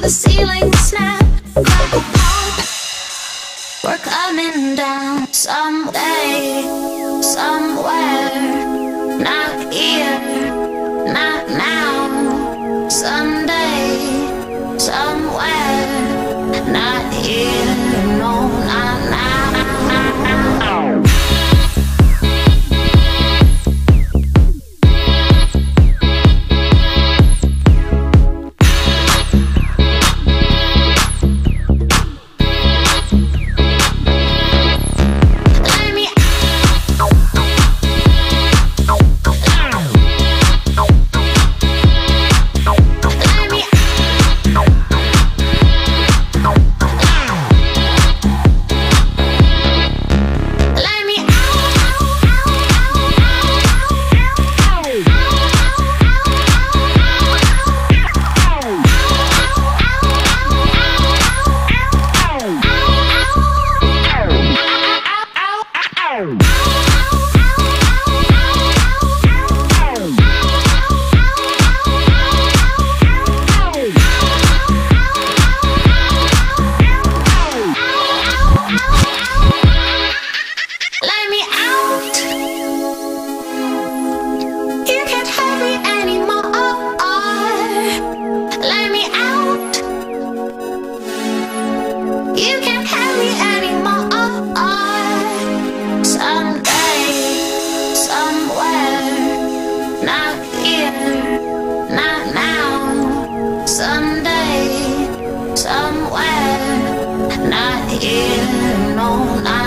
the ceiling snap. We're coming down someday, somewhere. Not here, not now. Someday, somewhere, not here. No.